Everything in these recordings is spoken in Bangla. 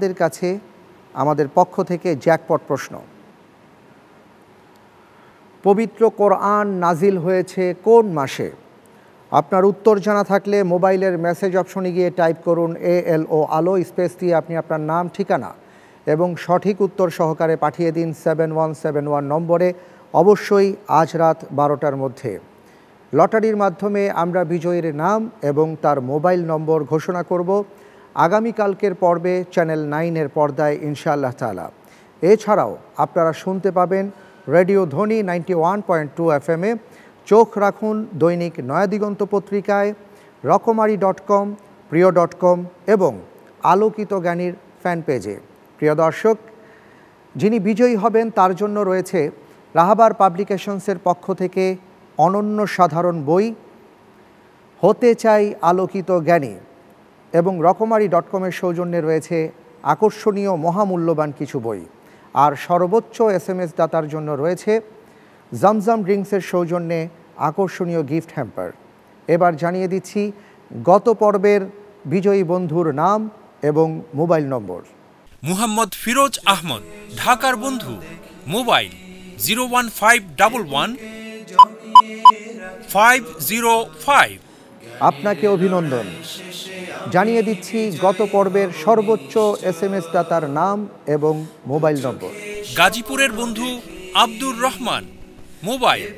আপনাদের কাছে আমাদের পক্ষ থেকে জ্যাকপট প্রশ্ন। পবিত্র কোরআন নাজিল হয়েছে কোন মাসে? আপনার উত্তর জানা থাকলে মোবাইলের মেসেজ অপশনে গিয়ে টাইপ করুন এ এল ও আলো, স্পেস দিয়ে আপনি আপনার নাম, ঠিকানা এবং সঠিক উত্তর সহকারে পাঠিয়ে দিন সেভেন ওয়ান সেভেন ওয়ান নম্বরে। অবশ্যই আজ রাত বারোটার মধ্যে। লটারির মাধ্যমে আমরা বিজয়ীর নাম এবং তার মোবাইল নম্বর ঘোষণা করব। আগামীকালকের পর্বে চ্যানেল নাইনের পর্দায় ইনশাআল্লাহ তালা এছাড়াও আপনারা শুনতে পাবেন radio Dhoni ninety one point two F এমে চোখ রাখুন দৈনিক নয়াদিগন্ত পত্রিকায়, রকমারি ডট কম, প্রিয় ডট কম এবং আলোকিত জ্ঞানীর ফ্যান পেজে প্রিয় দর্শক, যিনি বিজয়ী হবেন তার জন্য রয়েছে রাহাবার পাবলিকেশনসের পক্ষ থেকে অনন্য সাধারণ বই। হতে চাই আলোকিত জ্ঞানী। এবং রকমারি ডট কমের সৌজন্যে রয়েছে আকর্ষণীয় মহামূল্যবান কিছু বই। আর সর্বোচ্চ এস এম এস দাতার জন্য রয়েছে জমজম ড্রিঙ্কসের সৌজন্যে আকর্ষণীয় গিফট হ্যাম্পার। এবার জানিয়ে দিচ্ছি গত পর্বের বিজয়ী বন্ধুর নাম এবং মোবাইল নম্বর। মুহাম্মদ ফিরোজ আহমদ ঢাকার বন্ধু mobile zero one five double one five zero five. আপনাকে অভিনন্দন। জানিয়ে দিচ্ছি গত পর্বের সর্বোচ্চ এস এম এস দাতার নাম এবং মোবাইল নম্বর। গাজীপুরের বন্ধু Abdur Rahman mobile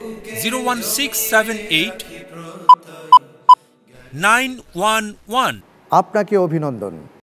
zero one six seven eight nine one one. আপনাকে অভিনন্দন।